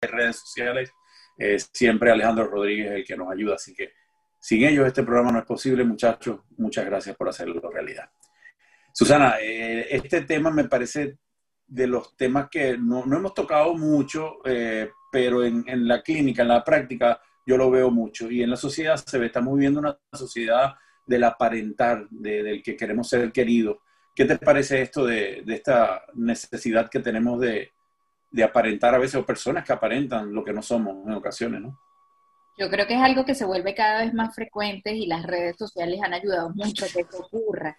redes sociales, siempre Alejandro Rodríguez el que nos ayuda, así que sin ellos este programa no es posible, muchachos. Muchas gracias por hacerlo realidad. Susana, eh, este tema me parece de los temas que no, hemos tocado mucho, eh, pero en, la clínica, en la práctica, yo lo veo mucho. Y en la sociedad se ve, estamos viviendo una sociedad del aparentar, del que queremos ser queridos. ¿Qué te parece esto de, esta necesidad que tenemos de, de, aparentar a veces, o personas que aparentan lo que no somos en ocasiones, ¿no? Yo creo que es algo que se vuelve cada vez más frecuente y las redes sociales han ayudado mucho a que esto ocurra.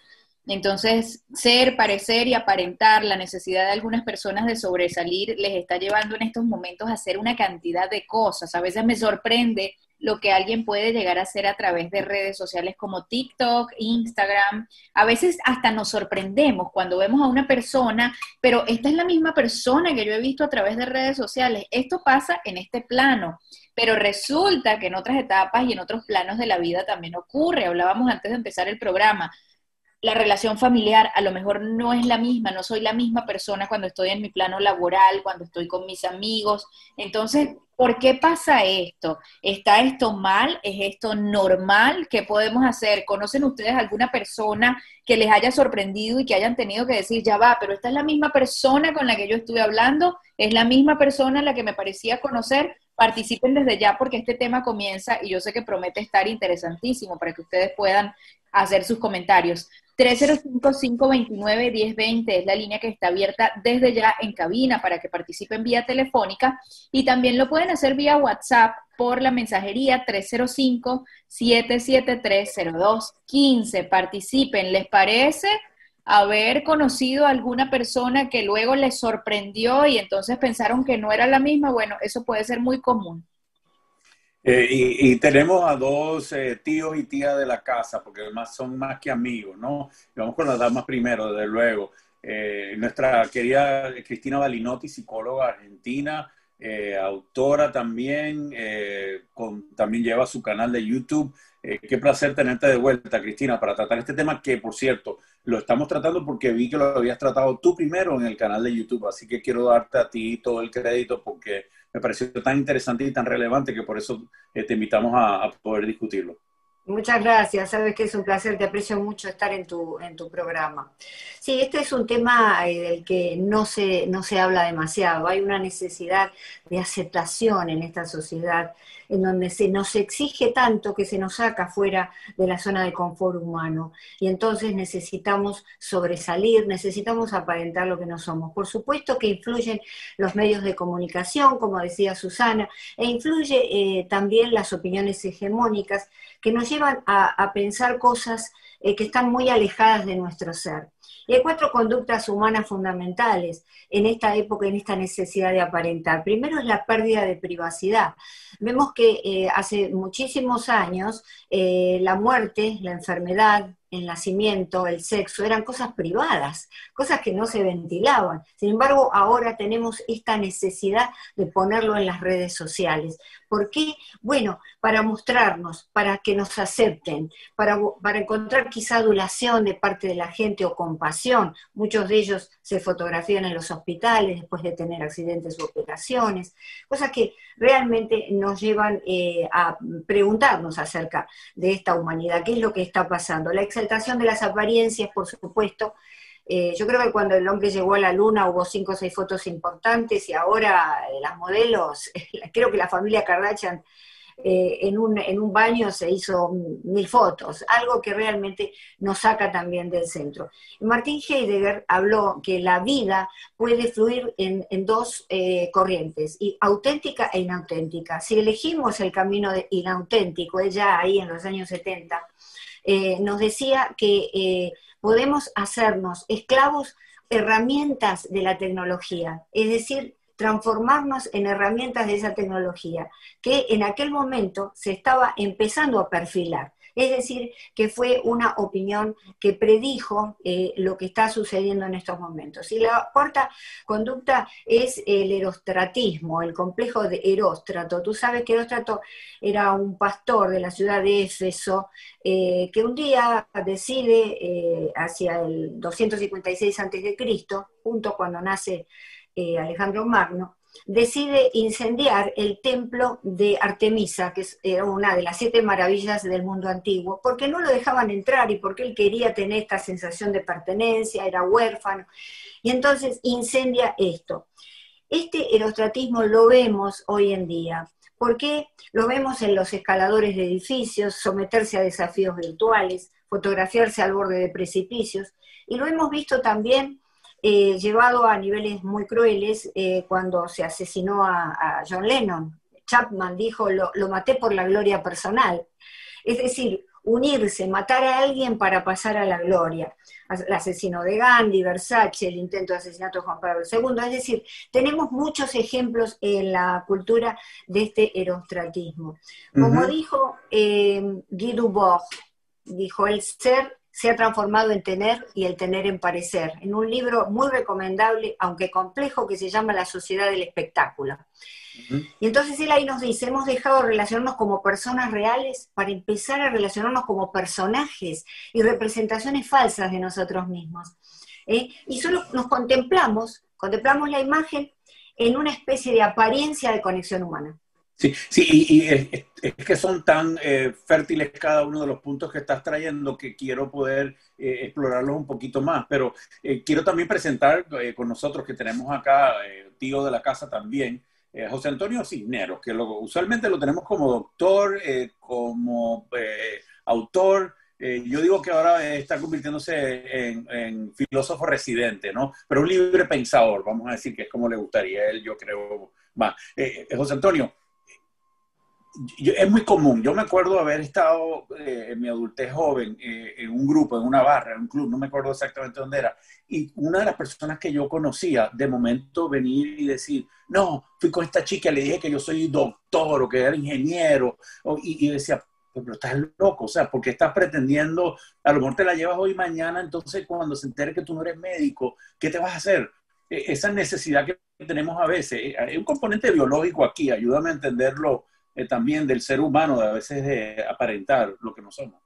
Entonces, ser, parecer y aparentar la necesidad de algunas personas de sobresalir les está llevando en estos momentos a hacer una cantidad de cosas. A veces me sorprende lo que alguien puede llegar a hacer a través de redes sociales como TikTok, Instagram. A veces hasta nos sorprendemos cuando vemos a una persona, pero esta es la misma persona que yo he visto a través de redes sociales. Esto pasa en este plano, pero resulta que en otras etapas y en otros planos de la vida también ocurre. Hablábamos antes de empezar el programa la relación familiar a lo mejor no es la misma, no soy la misma persona cuando estoy en mi plano laboral, cuando estoy con mis amigos. Entonces, ¿por qué pasa esto? ¿Está esto mal? ¿Es esto normal? ¿Qué podemos hacer? ¿Conocen ustedes alguna persona que les haya sorprendido y que hayan tenido que decir, ya va, pero esta es la misma persona con la que yo estuve hablando? ¿Es la misma persona la que me parecía conocer? Participen desde ya porque este tema comienza y yo sé que promete estar interesantísimo para que ustedes puedan hacer sus comentarios. 305-529-1020 es la línea que está abierta desde ya en cabina para que participen vía telefónica y también lo pueden hacer vía WhatsApp por la mensajería 305-7730215. Participen, ¿les parece? Haber conocido a alguna persona que luego les sorprendió y entonces pensaron que no era la misma, bueno, eso puede ser muy común. Eh, y, tenemos a dos eh, tíos y tías de la casa, porque además son más que amigos, ¿no? vamos con las damas primero, desde luego. Eh, nuestra querida Cristina Balinotti, psicóloga argentina, autora también, con, también lleva su canal de YouTube. qué placer tenerte de vuelta, Cristina, para tratar este tema que, por cierto, lo estamos tratando porque vi que lo habías tratado tú primero en el canal de YouTube, así que quiero darte a ti todo el crédito porque me pareció tan interesante y tan relevante que por eso eh, te invitamos a, poder discutirlo. Muchas gracias, sabes que es un placer, te aprecio mucho estar en tu, en tu programa. Sí, este es un tema eh, del que no se, no se habla demasiado, hay una necesidad de aceptación en esta sociedad en donde se nos exige tanto que se nos saca fuera de la zona de confort humano. Y entonces necesitamos sobresalir, necesitamos aparentar lo que no somos. Por supuesto que influyen los medios de comunicación, como decía Susana, e influye eh, también las opiniones hegemónicas que nos llevan a, pensar cosas eh, que están muy alejadas de nuestro ser. Y hay cuatro conductas humanas fundamentales en esta época, en esta necesidad de aparentar. Primero es la pérdida de privacidad. Vemos que eh, hace muchísimos años eh, la muerte, la enfermedad, el nacimiento, el sexo, eran cosas privadas, cosas que no se ventilaban. Sin embargo, ahora tenemos esta necesidad de ponerlo en las redes sociales. ¿Por qué? Bueno, para mostrarnos, para que nos acepten, para, para encontrar quizá adulación de parte de la gente o compasión. Muchos de ellos se fotografían en los hospitales después de tener accidentes u operaciones, cosas que realmente nos llevan eh, a preguntarnos acerca de esta humanidad, qué es lo que está pasando. La exaltación de las apariencias, por supuesto, eh, yo creo que cuando el hombre llegó a la luna hubo cinco o seis fotos importantes y ahora eh, las modelos, creo que la familia Kardashian eh, en, un, en un baño se hizo mil fotos, algo que realmente nos saca también del centro. Martín Heidegger habló que la vida puede fluir en, dos corrientes, y auténtica e inauténtica. Si elegimos el camino inauténtico, ella ahí en los años 70, nos decía que podemos hacernos esclavos, herramientas de la tecnología, es decir, transformarnos en herramientas de esa tecnología, que en aquel momento se estaba empezando a perfilar. Es decir, que fue una opinión que predijo eh, lo que está sucediendo en estos momentos. Y la cuarta conducta es el erostratismo, el complejo de Eróstrato. Tú sabes que Eróstrato era un pastor de la ciudad de Éfeso eh, que un día decide, eh, hacia el 256 a.C., junto cuando nace Alejandro Magno, decide incendiar el templo de Artemisa, que era una de las siete maravillas del mundo antiguo, porque no lo dejaban entrar y porque él quería tener esta sensación de pertenencia, era huérfano, y entonces incendia esto. Este erostratismo lo vemos hoy en día. porque Lo vemos en los escaladores de edificios, someterse a desafíos virtuales, fotografiarse al borde de precipicios, y lo hemos visto también eh, llevado a niveles muy crueles eh, cuando se asesinó a, John Lennon. Chapman dijo, lo, lo maté por la gloria personal. Es decir, unirse, matar a alguien para pasar a la gloria. El asesino de Gandhi, Versace, el intento de asesinato de Juan Pablo II. Es decir, tenemos muchos ejemplos en la cultura de este erostratismo. Como dijo eh, Guy Debord, dijo, el ser se ha transformado en tener y el tener en parecer, en un libro muy recomendable, aunque complejo, que se llama La sociedad del espectáculo. Y entonces él ahí nos dice, hemos dejado de relacionarnos como personas reales para empezar a relacionarnos como personajes y representaciones falsas de nosotros mismos. ¿eh? Y solo nos contemplamos, contemplamos la imagen en una especie de apariencia de conexión humana. Sí, sí, y, es, que son tan eh, fértiles cada uno de los puntos que estás trayendo que quiero poder eh, explorarlos un poquito más, pero eh, quiero también presentar con nosotros que tenemos acá, tío de la casa también, José Antonio Cisneros, que usualmente lo tenemos como doctor, como autor, yo digo que ahora está convirtiéndose en, en, filósofo residente, ¿no? Pero un libre pensador, vamos a decir que es como le gustaría a él, yo creo más. José Antonio, es muy común. Yo me acuerdo haber estado eh, en mi adultez joven eh, en un grupo, en una barra, en un club, no me acuerdo exactamente dónde era. Y una de las personas que yo conocía, de momento venir y decir, no, fui con esta chica, le dije que yo soy doctor o que era ingeniero. y, y, decía, pero estás loco, o sea, porque estás pretendiendo, a lo mejor te la llevas hoy mañana, entonces cuando se entere que tú no eres médico, ¿qué te vas a hacer? E, esa necesidad que tenemos a veces, eh, hay un componente biológico aquí, ayúdame a entenderlo eh, también del ser humano, de a veces de aparentar lo que no somos.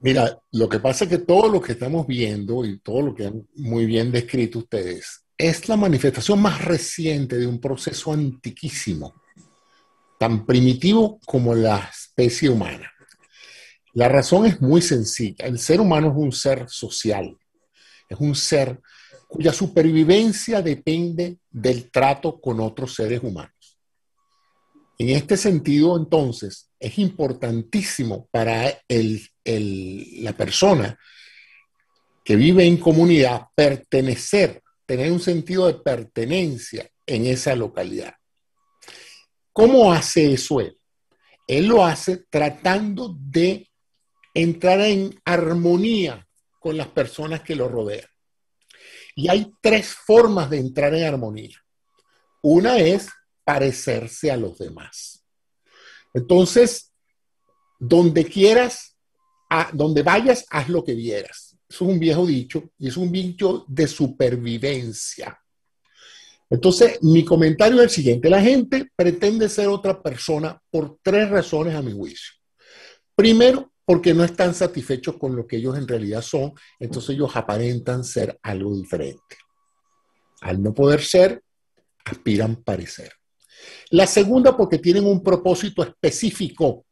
Mira, lo que pasa es que todo lo que estamos viendo y todo lo que han muy bien descrito ustedes es la manifestación más reciente de un proceso antiquísimo, tan primitivo como la especie humana. La razón es muy sencilla. El ser humano es un ser social, es un ser cuya supervivencia depende del trato con otros seres humanos. En este sentido, entonces, es importantísimo para la persona que vive en comunidad pertenecer, tener un sentido de pertenencia en esa localidad. ¿Cómo hace eso él? Él lo hace tratando de entrar en armonía con las personas que lo rodean. Y hay tres formas de entrar en armonía. Una es parecerse a los demás. Entonces, donde quieras, a, donde vayas, haz lo que vieras. es un viejo dicho y es un dicho de supervivencia. Entonces, mi comentario es el siguiente. La gente pretende ser otra persona por tres razones a mi juicio. Primero, porque no están satisfechos con lo que ellos en realidad son, entonces ellos aparentan ser algo diferente. Al no poder ser, aspiran parecer. La segunda, porque tienen un propósito específico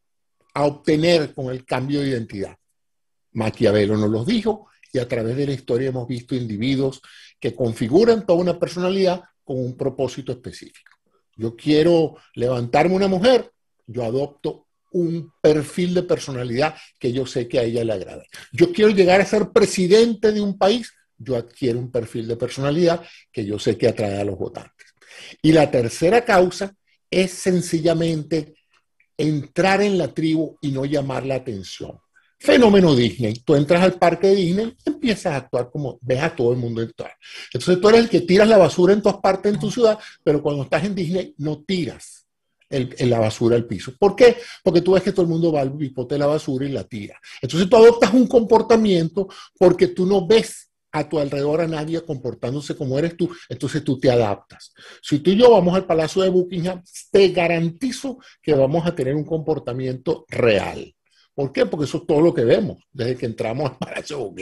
a obtener con el cambio de identidad. Maquiavelo nos los dijo y a través de la historia hemos visto individuos que configuran toda una personalidad con un propósito específico. Yo quiero levantarme una mujer, yo adopto un perfil de personalidad que yo sé que a ella le agrada. Yo quiero llegar a ser presidente de un país, yo adquiero un perfil de personalidad que yo sé que atrae a los votantes. Y la tercera causa es sencillamente entrar en la tribu y no llamar la atención. Fenómeno Disney. Tú entras al parque de Disney, empiezas a actuar como ves a todo el mundo entrar. Entonces tú eres el que tiras la basura en todas partes en tu ciudad, pero cuando estás en Disney no tiras la basura al piso. ¿Por qué? Porque tú ves que todo el mundo va al bipote de la basura y la tira. Entonces tú adoptas un comportamiento porque tú no ves a tu alrededor a nadie comportándose como eres tú, entonces tú te adaptas. Si tú y yo vamos al Palacio de Buckingham, te garantizo que vamos a tener un comportamiento real. ¿Por qué? Porque eso es todo lo que vemos desde que entramos al Palacio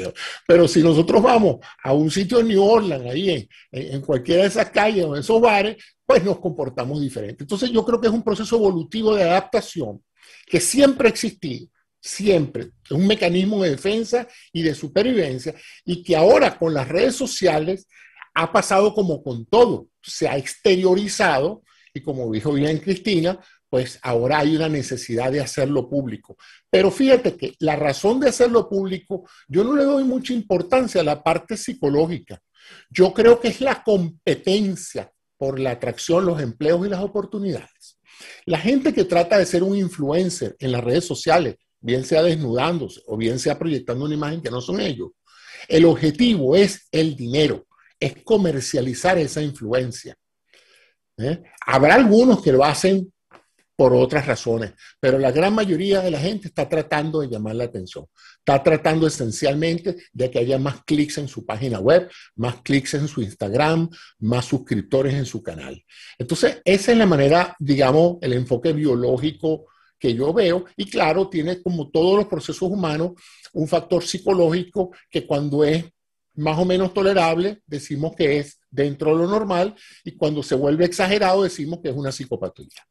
Pero si nosotros vamos a un sitio en New Orleans, ahí en, en, cualquiera de esas calles o en esos bares, pues nos comportamos diferente. Entonces yo creo que es un proceso evolutivo de adaptación que siempre ha existido, siempre. Un mecanismo de defensa y de supervivencia y que ahora con las redes sociales ha pasado como con todo, se ha exteriorizado y como dijo bien Cristina, pues ahora hay una necesidad de hacerlo público. Pero fíjate que la razón de hacerlo público, yo no le doy mucha importancia a la parte psicológica. Yo creo que es la competencia por la atracción, los empleos y las oportunidades. La gente que trata de ser un influencer en las redes sociales, bien sea desnudándose o bien sea proyectando una imagen que no son ellos, el objetivo es el dinero, es comercializar esa influencia. ¿eh? Habrá algunos que lo hacen por otras razones, pero la gran mayoría de la gente está tratando de llamar la atención. Está tratando esencialmente de que haya más clics en su página web, más clics en su Instagram, más suscriptores en su canal. Entonces, esa es la manera, digamos, el enfoque biológico que yo veo y claro, tiene como todos los procesos humanos un factor psicológico que cuando es más o menos tolerable decimos que es dentro de lo normal y cuando se vuelve exagerado decimos que es una psicopatía.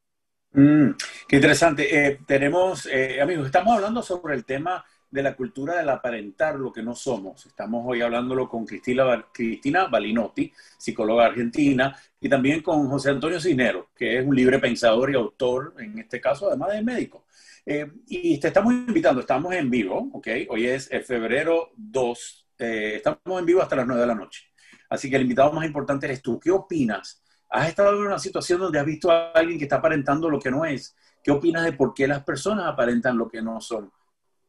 Mm, qué interesante. Eh, tenemos, eh, amigos, estamos hablando sobre el tema de la cultura del aparentar lo que no somos. Estamos hoy hablándolo con Cristina, Cristina Balinotti, psicóloga argentina, y también con José Antonio Cisneros, que es un libre pensador y autor, en este caso, además de médico. Eh, y te estamos invitando, estamos en vivo, ¿ok? Hoy es febrero 2, estamos en vivo hasta las 9 de la noche. Así que el invitado más importante eres tú. ¿Qué opinas ¿Has estado en una situación donde has visto a alguien que está aparentando lo que no es? ¿Qué opinas de por qué las personas aparentan lo que no son?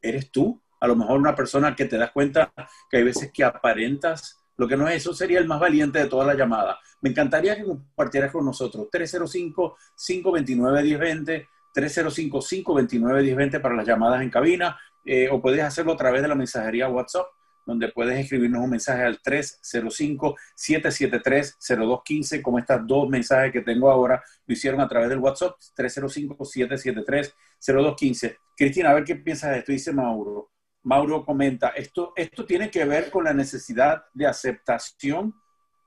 ¿Eres tú? A lo mejor una persona que te das cuenta que hay veces que aparentas lo que no es. Eso sería el más valiente de toda la llamada. Me encantaría que compartieras con nosotros. 305-529-1020, 305-529-1020 para las llamadas en cabina, eh, o puedes hacerlo a través de la mensajería WhatsApp donde puedes escribirnos un mensaje al 305-773-0215, como estas dos mensajes que tengo ahora lo hicieron a través del WhatsApp, 305-773-0215. Cristina, a ver qué piensas de esto, dice Mauro. Mauro comenta, esto, esto tiene que ver con la necesidad de aceptación,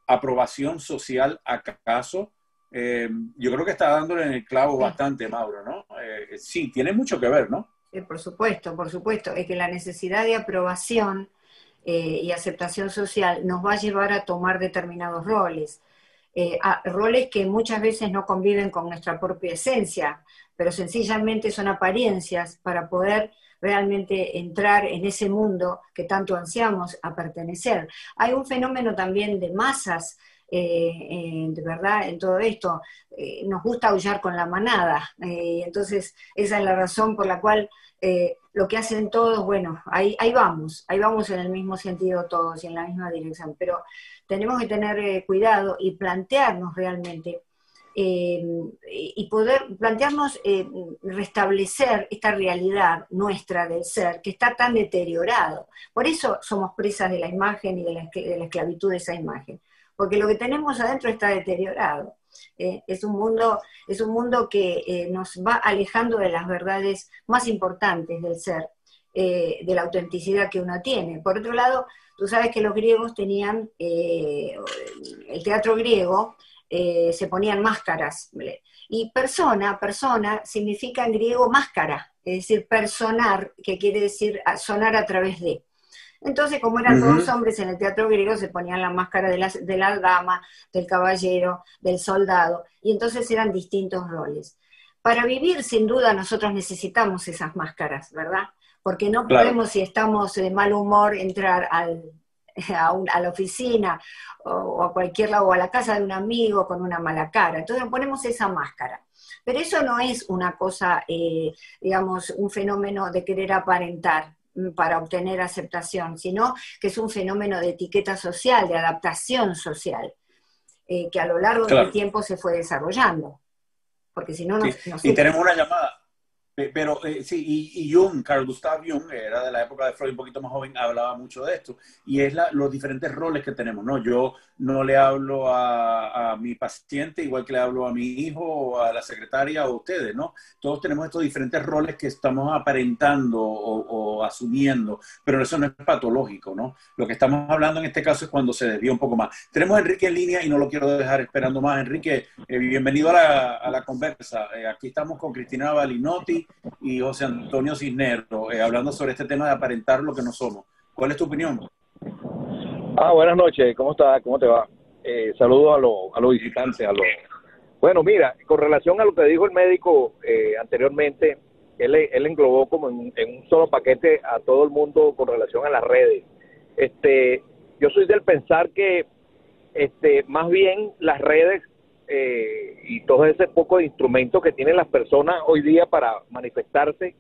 aprobación social, ¿acaso? Eh, yo creo que está dándole en el clavo bastante, Mauro, ¿no? Eh, sí, tiene mucho que ver, ¿no? Sí, por supuesto, por supuesto. Es que la necesidad de aprobación eh, y aceptación social nos va a llevar a tomar determinados roles, eh, roles que muchas veces no conviven con nuestra propia esencia, pero sencillamente son apariencias para poder realmente entrar en ese mundo que tanto ansiamos a pertenecer. Hay un fenómeno también de masas, eh, de verdad, en todo esto. nos gusta aullar con la manada, entonces esa es la razón por la cual eh, lo que hacen todos, bueno, ahí, ahí vamos, ahí vamos en el mismo sentido todos y en la misma dirección, pero tenemos que tener eh, cuidado y plantearnos realmente eh, y poder plantearnos restablecer esta realidad nuestra del ser que está tan deteriorado. Por eso somos presas de la imagen y de la esclavitud de esa imagen, porque lo que tenemos adentro está deteriorado. Eh, es, un mundo, es un mundo que eh, nos va alejando de las verdades más importantes del ser, eh, de la autenticidad que uno tiene. Por otro lado, tú sabes que los griegos tenían, el teatro griego, se ponían máscaras. Y persona, persona, significa en griego máscara, es decir, personar, que quiere decir sonar a través de. Entonces, como eran todos hombres en el teatro griego, se ponían la máscara de la, de la dama, del caballero, del soldado, y entonces eran distintos roles. Para vivir, sin duda, nosotros necesitamos esas máscaras, ¿verdad? Porque no podemos, si estamos de mal humor, entrar al, a, la oficina o, a cualquier lado, o a la casa de un amigo con una mala cara. Entonces ponemos esa máscara. Pero eso no es una cosa, eh, digamos, un fenómeno de querer aparentar para obtener aceptación, sino que es un fenómeno de etiqueta social, de adaptación social, eh, que a lo largo del tiempo se fue desarrollando. Porque si no, Y tenemos una llamada. Pero eh, sí, y, Jung, Carl Gustav Jung, era de la época de Freud, un poquito más joven, hablaba mucho de esto. Y es los diferentes roles que tenemos, ¿no? Yo no le hablo a, mi paciente igual que le hablo a mi hijo a la secretaria o a ustedes, ¿no? Todos tenemos estos diferentes roles que estamos aparentando o, asumiendo, pero eso no es patológico, ¿no? Lo que estamos hablando en este caso es cuando se desvía un poco más. Tenemos a Enrique en línea y no lo quiero dejar esperando más. Enrique, eh, bienvenido a la, a la conversa. Eh, aquí estamos con Cristina Balinotti y José Antonio Cisnero, eh, hablando sobre este tema de aparentar lo que no somos. ¿Cuál es tu opinión? Ah, buenas noches, ¿cómo está? ¿Cómo te va? Eh, saludos a, a los visitantes. A los... Bueno, mira, con relación a lo que dijo el médico eh, anteriormente, él, él, englobó como en, un solo paquete a todo el mundo con relación a las redes. Este, yo soy del pensar que este, más bien las redes eh, y todo ese poco de instrumentos que tienen las personas hoy día para manifestarse,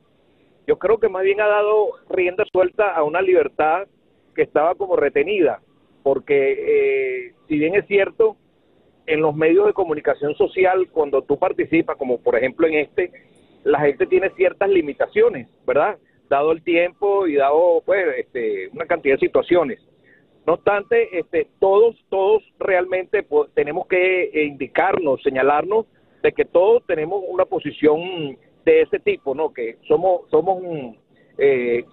yo creo que más bien ha dado rienda suelta a una libertad que estaba como retenida, porque eh, si bien es cierto, en los medios de comunicación social, cuando tú participas, como por ejemplo en este, la gente tiene ciertas limitaciones, ¿verdad? Dado el tiempo y dado pues este, una cantidad de situaciones. No obstante, este, todos, todos realmente pues, tenemos que eh, indicarnos, señalarnos de que todos tenemos una posición de ese tipo, ¿no? Que somos, somos, eh,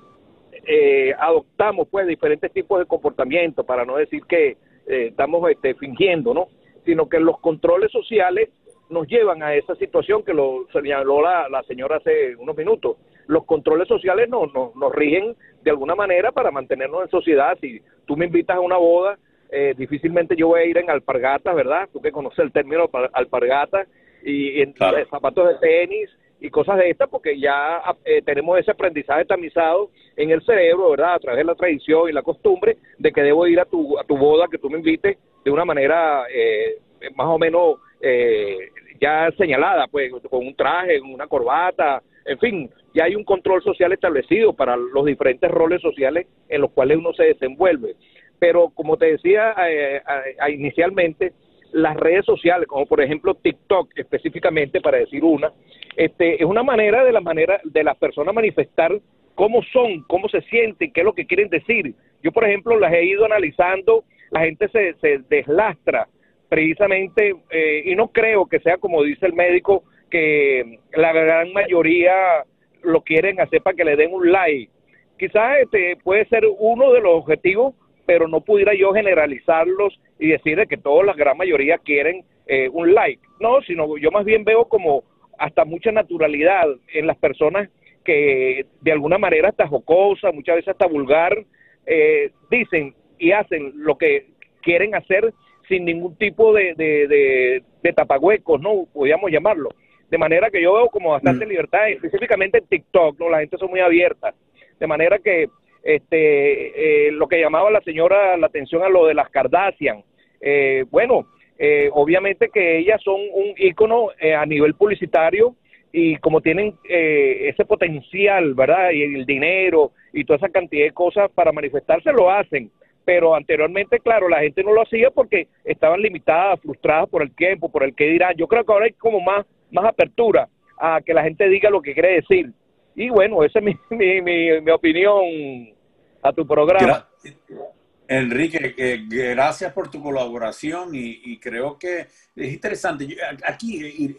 eh, adoptamos pues diferentes tipos de comportamiento, para no decir que estamos este, fingiendo, ¿no? Sino que los controles sociales nos llevan a esa situación que lo señaló la, la señora hace unos minutos. Los controles sociales nos, nos, nos rigen de alguna manera para mantenernos en sociedad. Si tú me invitas a una boda, eh, difícilmente yo voy a ir en alpargatas, ¿verdad? Tú que conoces el término alpargata y en zapatos de tenis y cosas de estas, porque ya eh, tenemos ese aprendizaje tamizado en el cerebro, ¿verdad? A través de la tradición y la costumbre de que debo ir a tu, a tu boda, que tú me invites de una manera eh, más o menos ya señalada, pues con un traje, una corbata, en fin, ya hay un control social establecido para los diferentes roles sociales en los cuales uno se desenvuelve. Pero como te decía eh, inicialmente, las redes sociales, como por ejemplo TikTok específicamente, para decir una, este, es una manera de la manera de las personas manifestar cómo son, cómo se sienten, qué es lo que quieren decir. Yo, por ejemplo, las he ido analizando, la gente se, se deslastra precisamente, eh, y no creo que sea como dice el médico, que la gran mayoría lo quieren hacer para que le den un like. Quizás este puede ser uno de los objetivos, pero no pudiera yo generalizarlos y decir que toda la gran mayoría quieren eh, un like. No, sino yo más bien veo como hasta mucha naturalidad en las personas que de alguna manera hasta jocosa, muchas veces hasta vulgar, eh, dicen y hacen lo que quieren hacer sin ningún tipo de, de, de tapagüecos, ¿no? Podríamos llamarlo. De manera que yo veo como bastante mm. libertad, específicamente en TikTok, ¿no? La gente son muy abierta. De manera que este eh, lo que llamaba la señora la atención a lo de las Kardashian. Eh, bueno, eh, obviamente que ellas son un ícono a nivel publicitario y como tienen ese potencial, ¿verdad? Y el dinero y toda esa cantidad de cosas para manifestarse lo hacen pero anteriormente, claro, la gente no lo hacía porque estaban limitadas, frustradas por el tiempo, por el que dirán. Yo creo que ahora hay como más más apertura a que la gente diga lo que quiere decir. Y bueno, esa es mi, mi, mi, opinión a tu programa. Enrique, gracias por tu colaboración y, creo que es interesante. Aquí y,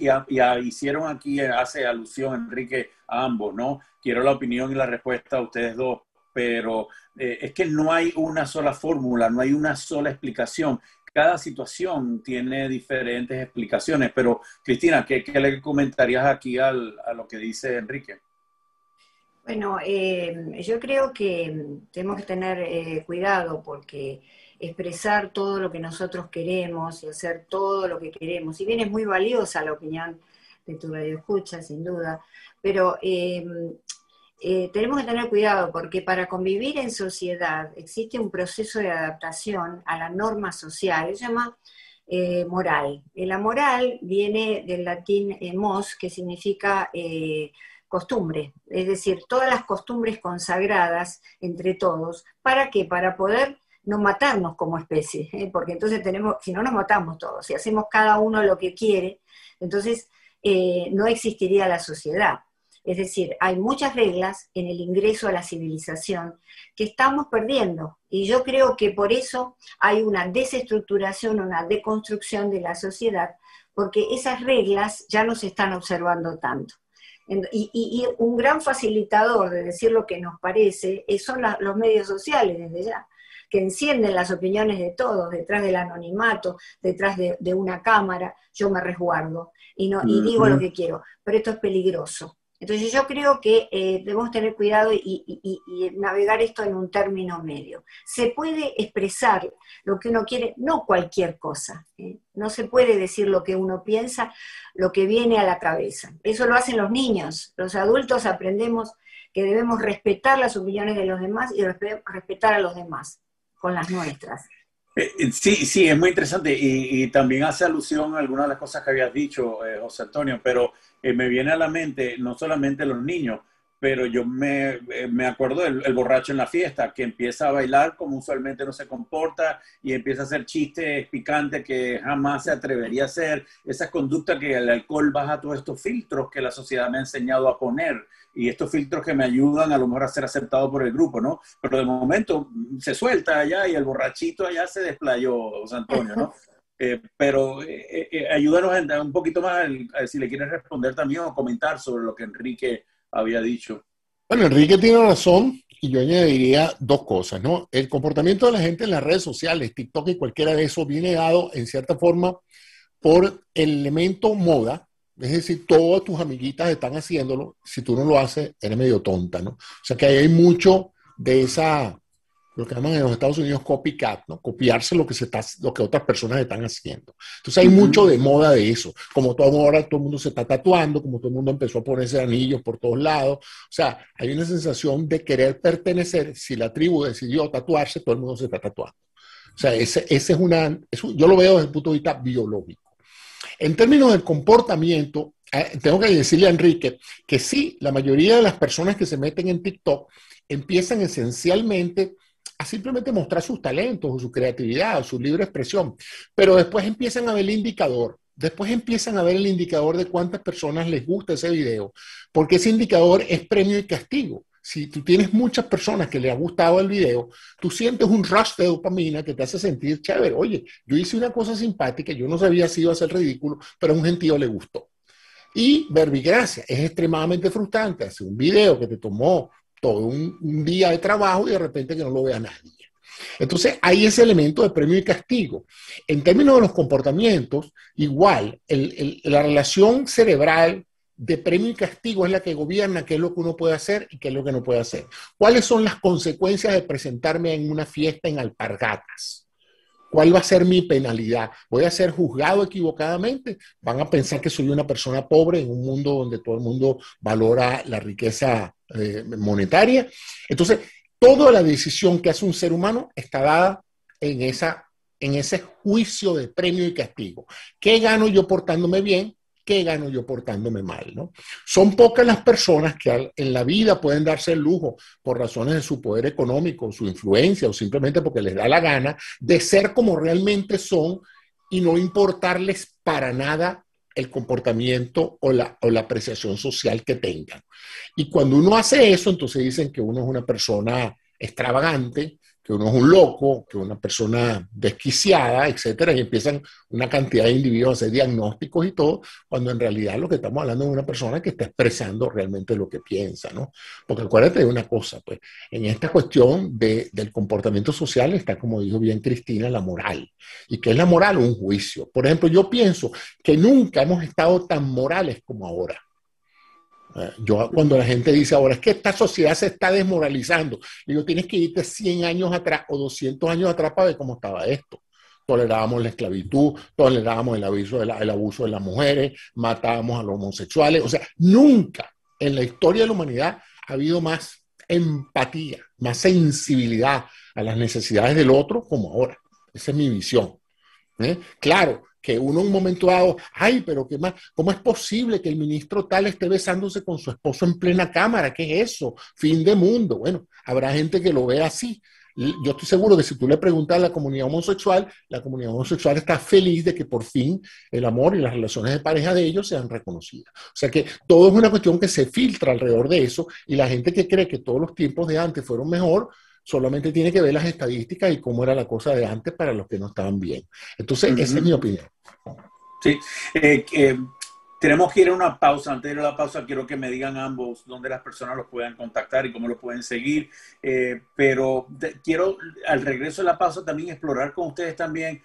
hicieron aquí, hace alusión Enrique a ambos, ¿no? Quiero la opinión y la respuesta a ustedes dos, pero eh, es que no hay una sola fórmula, no hay una sola explicación cada situación tiene diferentes explicaciones, pero Cristina, ¿qué, le comentarías aquí a lo que dice Enrique? Bueno, eh, yo creo que tenemos que tener eh, cuidado porque expresar todo lo que nosotros queremos y hacer todo lo que queremos, si bien es muy valiosa la opinión de tu radio escucha, sin duda, pero eh, eh, tenemos que tener cuidado porque para convivir en sociedad existe un proceso de adaptación a la norma social, se llama eh, moral. la moral viene del latín eh, mos, que significa costumbre, es decir, todas las costumbres consagradas entre todos. ¿Para qué? Para poder no matarnos como especie, porque entonces tenemos, si no nos matamos todos, si hacemos cada uno lo que quiere, entonces no existiría la sociedad. Es decir, hay muchas reglas en el ingreso a la civilización que estamos perdiendo. Y yo creo que por eso hay una desestructuración, una deconstrucción de la sociedad, porque esas reglas ya no se están observando tanto. Y, un gran facilitador de decir lo que nos parece son los medios sociales desde ya, que encienden las opiniones de todos, detrás del anonimato, detrás de, una cámara, yo me resguardo y, no, y digo lo que quiero, pero esto es peligroso. Entonces yo creo que eh, debemos tener cuidado y, navegar esto en un término medio. Se puede expresar lo que uno quiere, no cualquier cosa. ¿eh? No se puede decir lo que uno piensa, lo que viene a la cabeza. Eso lo hacen los niños. Los adultos aprendemos que debemos respetar las opiniones de los demás y respetar a los demás con las nuestras. Eh, sí, sí, es muy interesante y, también hace alusión a algunas de las cosas que habías dicho, José Antonio, pero eh, me viene a la mente no solamente los niños, pero yo me, eh, me acuerdo del borracho en la fiesta, que empieza a bailar como usualmente no se comporta y empieza a hacer chistes picantes que jamás se atrevería a hacer. Esa conducta que el alcohol baja todos estos filtros que la sociedad me ha enseñado a poner y estos filtros que me ayudan a lo mejor a ser aceptado por el grupo, ¿no? Pero de momento se suelta allá y el borrachito allá se desplayó, José Antonio, ¿no? Eh, pero eh, eh, ayúdanos un poquito más si le quieres responder también o comentar sobre lo que Enrique había dicho. Bueno, Enrique tiene razón y yo añadiría dos cosas, ¿no? El comportamiento de la gente en las redes sociales, TikTok y cualquiera de esos viene dado en cierta forma por el elemento moda, es decir, todas tus amiguitas están haciéndolo, si tú no lo haces, eres medio tonta, ¿no? O sea que hay mucho de esa lo que llaman en los Estados Unidos copycat, ¿no? Copiarse lo que, se está, lo que otras personas están haciendo. Entonces hay mucho de moda de eso. Como todo ahora todo el mundo se está tatuando, como todo el mundo empezó a ponerse anillos por todos lados. O sea, hay una sensación de querer pertenecer. Si la tribu decidió tatuarse, todo el mundo se está tatuando. O sea, ese, ese es una, yo lo veo desde el punto de vista biológico. En términos del comportamiento, eh, tengo que decirle a Enrique que sí, la mayoría de las personas que se meten en TikTok empiezan esencialmente a simplemente mostrar sus talentos o su creatividad o su libre expresión. Pero después empiezan a ver el indicador. Después empiezan a ver el indicador de cuántas personas les gusta ese video, porque ese indicador es premio y castigo. Si tú tienes muchas personas que le ha gustado el video, tú sientes un rush de dopamina que te hace sentir chévere. Oye, yo hice una cosa simpática, yo no sabía si iba a ser ridículo, pero a un gentío le gustó. Y verbigracia es extremadamente frustrante. Hacer un video que te tomó todo un, día de trabajo y de repente que no lo vea nadie. Entonces, hay ese elemento de premio y castigo. En términos de los comportamientos, igual, la relación cerebral de premio y castigo es la que gobierna qué es lo que uno puede hacer y qué es lo que no puede hacer. ¿Cuáles son las consecuencias de presentarme en una fiesta en alpargatas? ¿Cuál va a ser mi penalidad? ¿Voy a ser juzgado equivocadamente? ¿Van a pensar que soy una persona pobre en un mundo donde todo el mundo valora la riqueza eh, monetaria? Entonces, toda la decisión que hace un ser humano está dada en, esa, en ese juicio de premio y castigo. ¿Qué gano yo portándome bien? ¿Qué gano yo portándome mal? ¿no? Son pocas las personas que en la vida pueden darse el lujo, por razones de su poder económico, su influencia o simplemente porque les da la gana, de ser como realmente son y no importarles para nada el comportamiento o la, o la apreciación social que tengan. Y cuando uno hace eso, entonces dicen que uno es una persona extravagante, que uno es un loco, que una persona desquiciada, etcétera, y empiezan una cantidad de individuos a hacer diagnósticos y todo, cuando en realidad lo que estamos hablando es una persona que está expresando realmente lo que piensa, ¿no? Porque acuérdate de una cosa, pues, en esta cuestión de, del comportamiento social está, como dijo bien Cristina, la moral. ¿Y qué es la moral? Un juicio. Por ejemplo, yo pienso que nunca hemos estado tan morales como ahora. Eh, yo cuando la gente dice ahora es que esta sociedad se está desmoralizando, digo, tienes que irte 100 años atrás o 200 años atrás para ver cómo estaba esto. Tolerábamos la esclavitud, tolerábamos el abuso de, el abuso de las mujeres, matábamos a los homosexuales. O sea, nunca en la historia de la humanidad ha habido más empatía, más sensibilidad a las necesidades del otro como ahora. Esa es mi visión. ¿eh? Claro, que uno un momento dado, ay, pero qué más, ¿cómo es posible que el ministro tal esté besándose con su esposo en plena cámara? ¿Qué es eso? Fin de mundo. Bueno, habrá gente que lo vea así. yo estoy seguro que si tú le preguntas a la comunidad homosexual, la comunidad homosexual está feliz de que por fin el amor y las relaciones de pareja de ellos sean reconocidas. O sea que todo es una cuestión que se filtra alrededor de eso y la gente que cree que todos los tiempos de antes fueron mejor, solamente tiene que ver las estadísticas y cómo era la cosa de antes para los que no estaban bien. Entonces, esa es mi opinión. Sí, eh, tenemos que ir a una pausa. Antes de ir a la pausa, quiero que me digan ambos dónde las personas los puedan contactar y cómo los pueden seguir. Eh, pero quiero, al regreso de la pausa, también explorar con ustedes también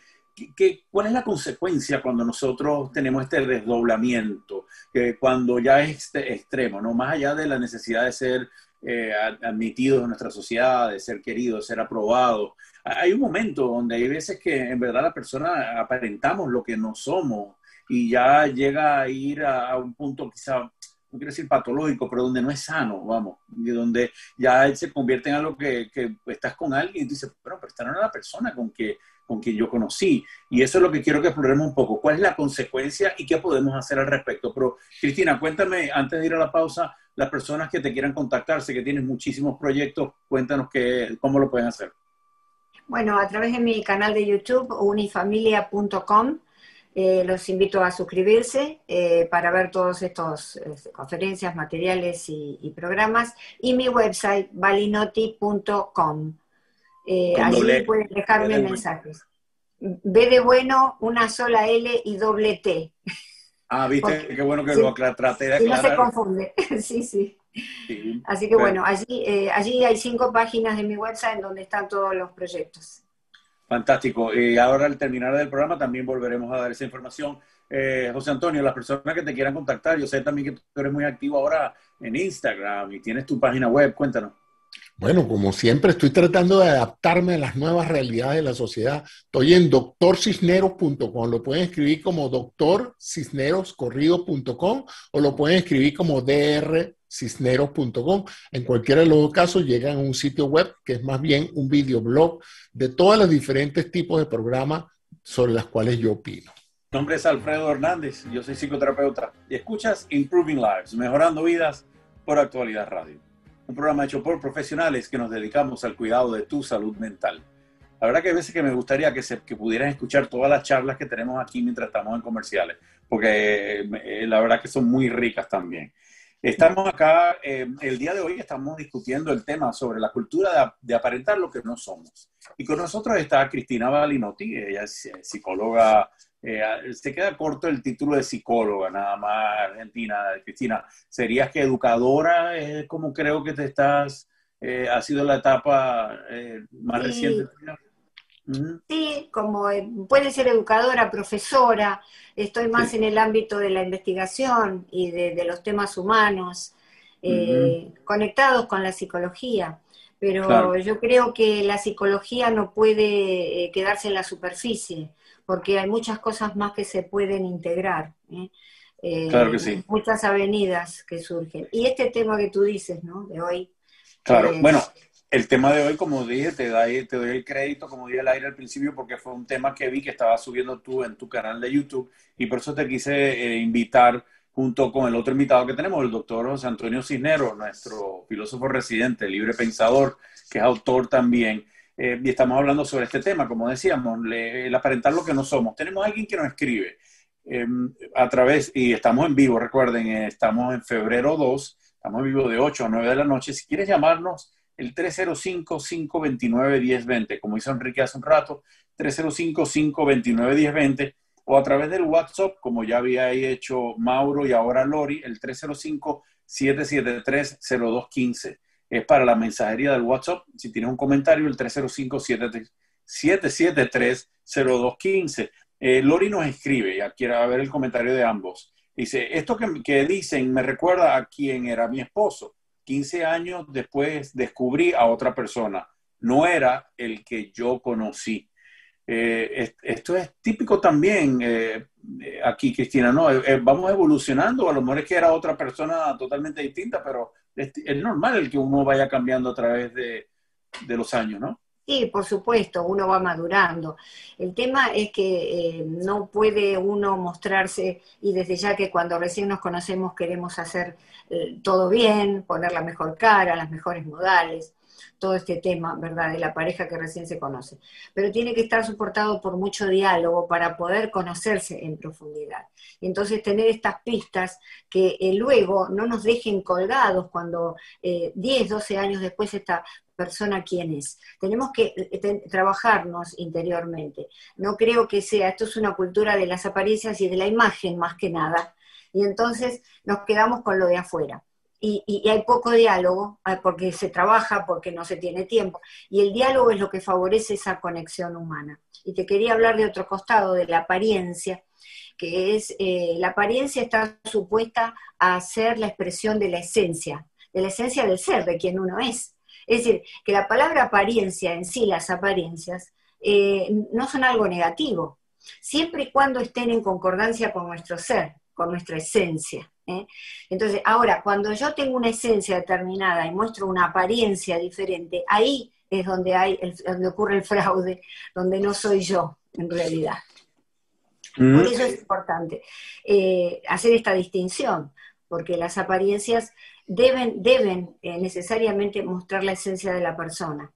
¿Qué, cuál es la consecuencia cuando nosotros tenemos este desdoblamiento, que cuando ya es este extremo, ¿no? más allá de la necesidad de ser eh, admitidos en nuestra sociedad, de ser queridos, ser aprobados. Hay un momento donde hay veces que en verdad la persona aparentamos lo que no somos y ya llega a ir a, un punto quizá, no quiero decir patológico, pero donde no es sano, vamos, y donde ya se convierte en algo que, que estás con alguien y dices, pero, pero esta no era la persona con que con quien yo conocí. Y eso es lo que quiero que exploremos un poco. ¿Cuál es la consecuencia y qué podemos hacer al respecto? Pero, Cristina, cuéntame, antes de ir a la pausa, las personas que te quieran contactarse, que tienes muchísimos proyectos, cuéntanos qué, cómo lo pueden hacer. Bueno, a través de mi canal de YouTube, unifamilia.com, eh, los invito a suscribirse eh, para ver todos estos eh, conferencias, materiales y, programas. Y mi website, balinoti.com. allí pueden dejarme mensajes. B de bueno, una sola L y doble T. Ah, viste, qué bueno que lo traté de aclarar. Y no se confunde, sí, sí. Así que bueno, allí, allí hay cinco páginas de mi website en donde están todos los proyectos. Fantástico. Y ahora al terminar el programa también volveremos a dar esa información. Eh, José Antonio, las personas que te quieran contactar, yo sé también que tú eres muy activo ahora en Instagram y tienes tu página web, cuéntanos. Bueno, como siempre, estoy tratando de adaptarme a las nuevas realidades de la sociedad. Estoy en doctorcisneros.com. Lo pueden escribir como doctorcisneroscorrido.com o lo pueden escribir como drcisneros.com. En cualquiera de los dos casos llegan a un sitio web que es más bien un videoblog de todos los diferentes tipos de programas sobre los cuales yo opino. Mi nombre es Alfredo Hernández, yo soy psicoterapeuta y escuchas Improving Lives, Mejorando Vidas por Actualidad Radio un programa hecho por profesionales que nos dedicamos al cuidado de tu salud mental. La verdad que hay veces que me gustaría que, se, que pudieran escuchar todas las charlas que tenemos aquí mientras estamos en comerciales, porque eh, la verdad que son muy ricas también. Estamos acá, eh, el día de hoy estamos discutiendo el tema sobre la cultura de, aparentar lo que no somos. Y con nosotros está Cristina Balinotti, ella es psicóloga eh, se queda corto el título de psicóloga, nada más, Argentina. Cristina, ¿serías que educadora? Es como creo que te estás, eh, ha sido la etapa eh, más reciente. Sí, como puede ser educadora, profesora, estoy más en el ámbito de la investigación y de, los temas humanos, conectados con la psicología. Pero yo creo que la psicología no puede quedarse en la superficie porque hay muchas cosas más que se pueden integrar. ¿eh? Eh, claro que sí. Muchas avenidas que surgen. Y este tema que tú dices, ¿no? De hoy. Claro, eh, bueno, el tema de hoy, como dije, te, da, te doy el crédito, como dije al aire al principio, porque fue un tema que vi que estabas subiendo tú en tu canal de YouTube y por eso te quise invitar junto con el otro invitado que tenemos, el doctor José Antonio Cisneros, nuestro filósofo residente, libre pensador, que es autor también. Eh, y estamos hablando sobre este tema, como decíamos, el aparentar lo que no somos. Tenemos a alguien que nos escribe em, a través, y estamos en vivo, recuerden, eh, estamos en febrero 2, estamos en vivo de 8 a 9 de la noche. Si quieres llamarnos, el 305-529-1020, como hizo Enrique hace un rato, 305-529-1020, o a través del WhatsApp, como ya había hecho Mauro y ahora Lori, el 305-773-0215 es para la mensajería del WhatsApp. Si tienes un comentario, el 305-773-0215. Eh, Lori nos escribe, ya quiero ver el comentario de ambos. Dice, esto que, que dicen me recuerda a quien era mi esposo. 15 años después descubrí a otra persona. No era el que yo conocí. Eh, esto es típico también eh, aquí, Cristina, ¿no? vamos evolucionando, a lo mejor es que era otra persona totalmente distinta, pero es, normal el que uno vaya cambiando a través de, los años, ¿no? Sí, por supuesto, uno va madurando. El tema es que eh, no puede uno mostrarse, y desde ya que cuando recién nos conocemos queremos hacer eh, todo bien, poner la mejor cara, las mejores modales. Todo este tema, ¿verdad?, de la pareja que recién se conoce. Pero tiene que estar soportado por mucho diálogo para poder conocerse en profundidad. Entonces tener estas pistas que eh, luego no nos dejen colgados cuando 10, eh, 12 años después esta persona quién es. Tenemos que eh, trabajarnos interiormente. No creo que sea, esto es una cultura de las apariencias y de la imagen más que nada. Y entonces nos quedamos con lo de afuera y, hay poco diálogo, ah, porque se trabaja, porque no se tiene tiempo, y el diálogo es lo que favorece esa conexión humana. Y te quería hablar de otro costado, de la apariencia, que es, eh, la apariencia está supuesta a ser la expresión de la esencia, de la esencia del ser, de quien uno es. Es decir, que la palabra apariencia en sí, las apariencias, eh, no son algo negativo, siempre y cuando estén en concordancia con nuestro ser, con nuestra esencia. ¿Eh? Entonces, ahora, cuando yo tengo una esencia determinada y muestro una apariencia diferente, ahí es donde, hay donde ocurre el fraude, donde no soy yo, en realidad. Mm. Por eso es importante eh, hacer esta distinción, porque las apariencias deben, deben eh, necesariamente mostrar la esencia de la persona.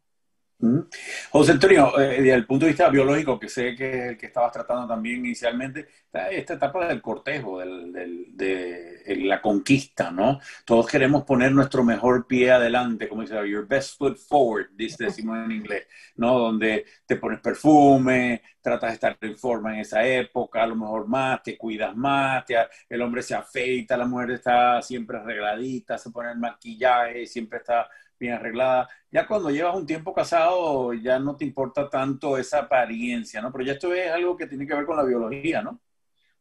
José Antonio, eh, desde el punto de vista biológico, que sé que es el que estabas tratando también inicialmente, esta etapa del cortejo, de la conquista, ¿no? Todos queremos poner nuestro mejor pie adelante, como dice, your best foot forward, dice, decimos en inglés, ¿no? Donde te pones perfume, tratas de estar en forma en esa época, a lo mejor más, te cuidas más, el hombre se afeita, la mujer está siempre arregladita, se pone el maquillaje, siempre está bien arreglada. Ya cuando llevas un tiempo casado, ya no te importa tanto esa apariencia, ¿no? Pero ya esto es algo que tiene que ver con la biología, ¿no?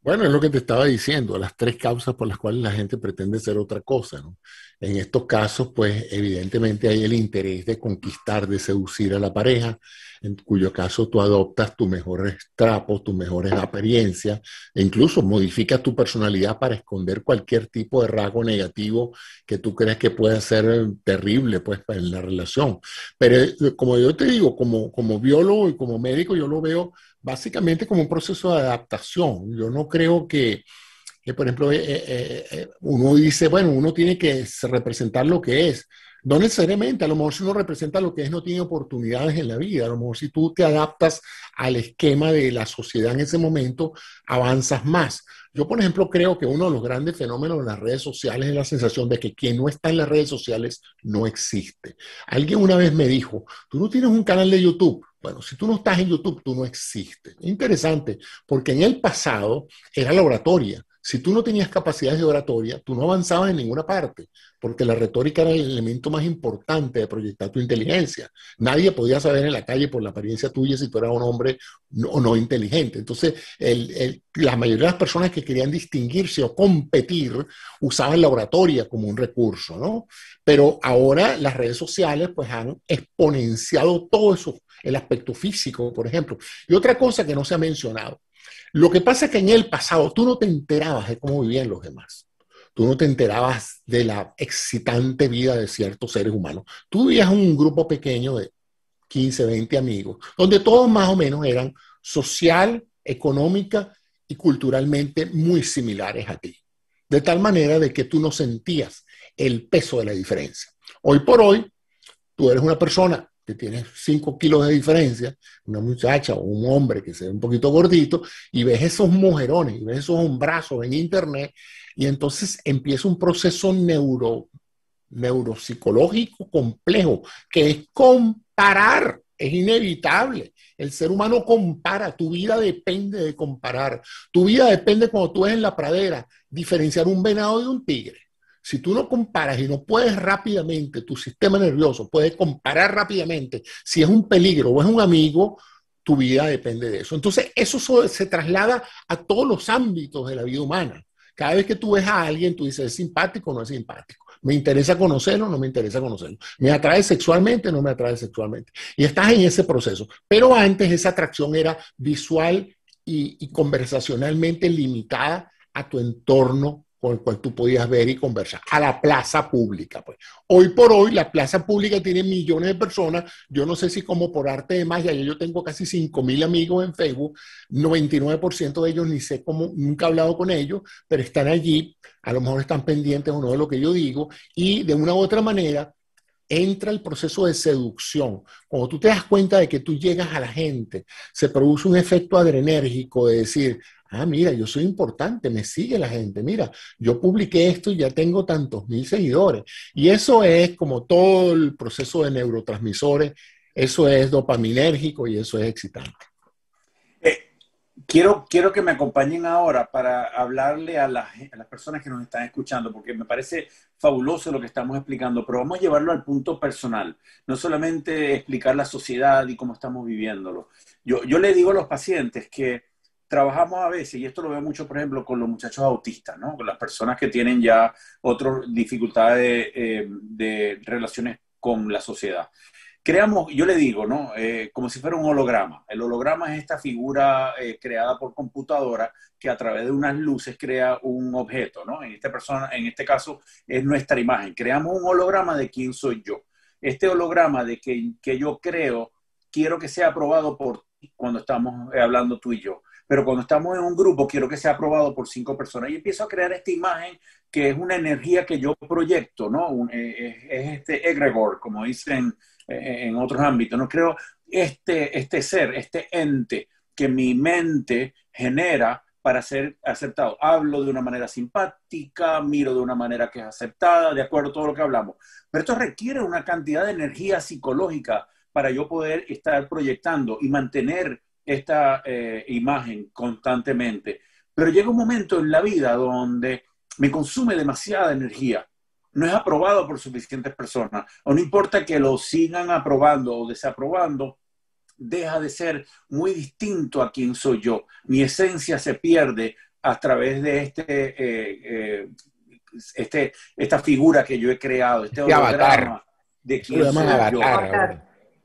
Bueno, es lo que te estaba diciendo, las tres causas por las cuales la gente pretende ser otra cosa, ¿no? En estos casos, pues evidentemente hay el interés de conquistar, de seducir a la pareja, en cuyo caso tú adoptas tus mejores trapos, tus mejores apariencias, e incluso modificas tu personalidad para esconder cualquier tipo de rasgo negativo que tú creas que pueda ser terrible, pues, en la relación. Pero como yo te digo, como, como biólogo y como médico, yo lo veo básicamente como un proceso de adaptación. Yo no creo que, por ejemplo, eh, eh, eh, uno dice, bueno, uno tiene que representar lo que es. No necesariamente, a lo mejor si uno representa lo que es, no tiene oportunidades en la vida. A lo mejor si tú te adaptas al esquema de la sociedad en ese momento, avanzas más. Yo, por ejemplo, creo que uno de los grandes fenómenos de las redes sociales es la sensación de que quien no está en las redes sociales no existe. Alguien una vez me dijo, tú no tienes un canal de YouTube. Bueno, si tú no estás en YouTube, tú no existes. Interesante, porque en el pasado era la oratoria. Si tú no tenías capacidades de oratoria, tú no avanzabas en ninguna parte, porque la retórica era el elemento más importante de proyectar tu inteligencia. Nadie podía saber en la calle por la apariencia tuya si tú eras un hombre o no, inteligente. Entonces, la mayoría de las personas que querían distinguirse o competir usaban la oratoria como un recurso, ¿no? Pero ahora las redes sociales pues han exponenciado todo eso, el aspecto físico, por ejemplo. Y otra cosa que no se ha mencionado, lo que pasa es que en el pasado tú no te enterabas de cómo vivían los demás. Tú no te enterabas de la excitante vida de ciertos seres humanos. Tú vivías un grupo pequeño de 15, 20 amigos, donde todos más o menos eran social, económica y culturalmente muy similares a ti. De tal manera de que tú no sentías el peso de la diferencia. Hoy por hoy, tú eres una persona que tiene 5 kilos de diferencia, una muchacha o un hombre que se ve un poquito gordito, y ves esos mujerones, y ves esos hombrazos en internet, y entonces empieza un proceso neuro, neuropsicológico complejo, que es comparar, es inevitable. El ser humano compara, tu vida depende de comparar. Tu vida depende cuando tú ves en la pradera diferenciar un venado de un tigre. Si tú no comparas y no puedes rápidamente, tu sistema nervioso puede comparar rápidamente si es un peligro o es un amigo, tu vida depende de eso. Entonces, eso se traslada a todos los ámbitos de la vida humana. Cada vez que tú ves a alguien, tú dices, ¿es simpático o no es simpático? ¿Me interesa conocerlo o no me interesa conocerlo? ¿Me atrae sexualmente o no me atrae sexualmente? Y estás en ese proceso. Pero antes esa atracción era visual y, y conversacionalmente limitada a tu entorno con el cual tú podías ver y conversar, a la plaza pública. Pues. Hoy por hoy la plaza pública tiene millones de personas, yo no sé si como por arte de magia, yo tengo casi 5 mil amigos en Facebook, 99% de ellos ni sé cómo, nunca he hablado con ellos, pero están allí, a lo mejor están pendientes o no de lo que yo digo, y de una u otra manera entra el proceso de seducción. Cuando tú te das cuenta de que tú llegas a la gente, se produce un efecto adrenérgico de decir, ah, mira, yo soy importante, me sigue la gente, mira, yo publiqué esto y ya tengo tantos mil seguidores. Y eso es como todo el proceso de neurotransmisores, eso es dopaminérgico y eso es excitante. Quiero, quiero que me acompañen ahora para hablarle a, las personas que nos están escuchando, porque me parece fabuloso lo que estamos explicando, pero vamos a llevarlo al punto personal, no solamente explicar la sociedad y cómo estamos viviéndolo. Yo, yo le digo a los pacientes que trabajamos a veces, y esto lo veo mucho, por ejemplo, con los muchachos autistas, ¿no? con las personas que tienen ya otras dificultades eh, de relaciones con la sociedad creamos, yo le digo, ¿no? Eh, como si fuera un holograma. El holograma es esta figura eh, creada por computadora que a través de unas luces crea un objeto, ¿no? En, esta persona, en este caso es nuestra imagen. Creamos un holograma de quién soy yo. Este holograma de que, que yo creo, quiero que sea aprobado por ti cuando estamos eh, hablando tú y yo. Pero cuando estamos en un grupo, quiero que sea aprobado por cinco personas. Y empiezo a crear esta imagen que es una energía que yo proyecto, ¿no? es, es este egregor, como dicen en otros ámbitos. No creo este, este ser, este ente que mi mente genera para ser aceptado. Hablo de una manera simpática, miro de una manera que es aceptada, de acuerdo a todo lo que hablamos. Pero esto requiere una cantidad de energía psicológica para yo poder estar proyectando y mantener esta eh, imagen constantemente. Pero llega un momento en la vida donde me consume demasiada energía no es aprobado por suficientes personas, o no importa que lo sigan aprobando o desaprobando, deja de ser muy distinto a quien soy yo. Mi esencia se pierde a través de este, eh, eh, este esta figura que yo he creado, este avatar. de quién soy yo.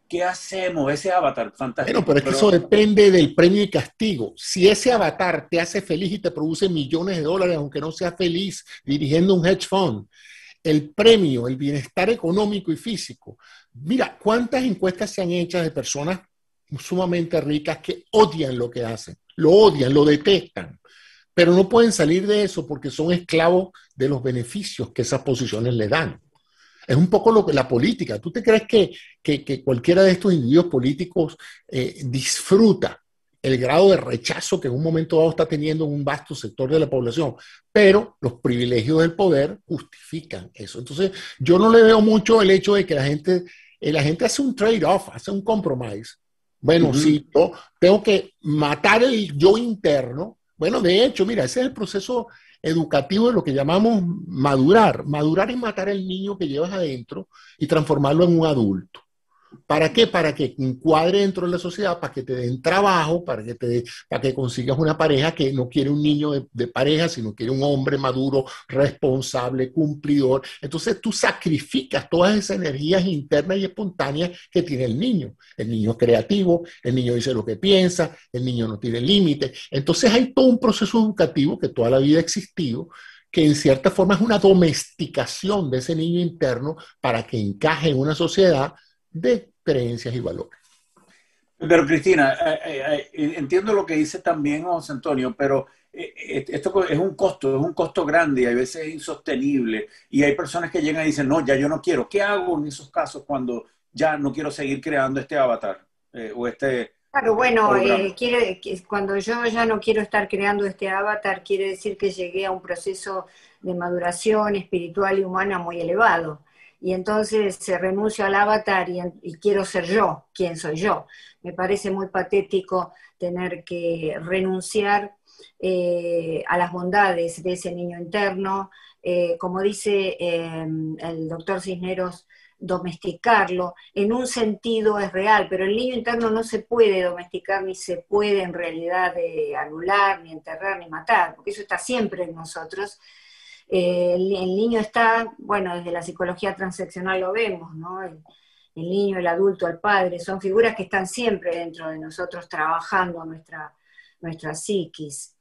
¿Qué hacemos? Ese avatar, fantástico. Bueno, pero es que eso depende del premio y castigo. Si ese avatar te hace feliz y te produce millones de dólares, aunque no sea feliz dirigiendo un hedge fund, el premio, el bienestar económico y físico. Mira, ¿cuántas encuestas se han hecho de personas sumamente ricas que odian lo que hacen? Lo odian, lo detestan, pero no pueden salir de eso porque son esclavos de los beneficios que esas posiciones le dan. Es un poco lo que la política. ¿Tú te crees que, que, cualquiera de estos individuos políticos eh, disfruta el grado de rechazo que en un momento dado está teniendo un vasto sector de la población, pero los privilegios del poder justifican eso. Entonces, yo no le veo mucho el hecho de que la gente, eh, la gente hace un trade-off, hace un compromise. Bueno, si yo tengo que matar el yo interno, bueno, de hecho, mira, ese es el proceso educativo de lo que llamamos madurar. Madurar es matar el niño que llevas adentro y transformarlo en un adulto. ¿Para qué? Para que encuadre dentro de la sociedad, para que te den trabajo, para que, te, para que consigas una pareja que no quiere un niño de, pareja, sino quiere un hombre maduro, responsable, cumplidor. Entonces tú sacrificas todas esas energías internas y espontáneas que tiene el niño. El niño es creativo, el niño dice lo que piensa, el niño no tiene límites. Entonces hay todo un proceso educativo que toda la vida ha existido, que en cierta forma es una domesticación de ese niño interno para que encaje en una sociedad de creencias y valores. Pero Cristina, eh, eh, eh, entiendo lo que dice también José Antonio, pero esto es un costo, es un costo grande y a veces es insostenible. Y hay personas que llegan y dicen, no, ya yo no quiero. ¿Qué hago en esos casos cuando ya no quiero seguir creando este avatar o este... Claro, bueno, quiere, cuando yo ya no quiero estar creando este avatar, quiere decir que llegué a un proceso de maduración espiritual y humana muy elevado y entonces se renuncia al avatar y, quiero ser yo, quién soy yo. Me parece muy patético tener que renunciar eh, a las bondades de ese niño interno, eh, como dice em, el doctor Cisneros, domesticarlo, en un sentido es real, pero el niño interno no se puede domesticar ni se puede en realidad eh, anular, ni enterrar, ni matar, porque eso está siempre en nosotros eh, el, niño está, bueno, desde la psicología transaccional lo vemos, ¿no? El, niño, el adulto, el padre, son figuras que están siempre dentro de nosotros trabajando nuestra, nuestra psiquis.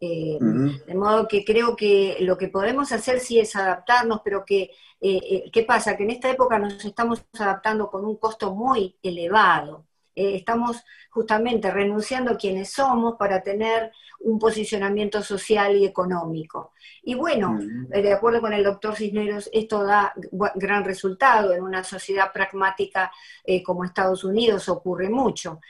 Eh, de modo que creo que lo que podemos hacer sí es adaptarnos, pero que, eh, ¿qué pasa? Que en esta época nos estamos adaptando con un costo muy elevado. Eh, estamos justamente renunciando a quienes somos para tener un posicionamiento social y económico. Y bueno, eh, de acuerdo con el doctor Cisneros, esto da gran resultado. En una sociedad pragmática eh, como Estados Unidos ocurre mucho.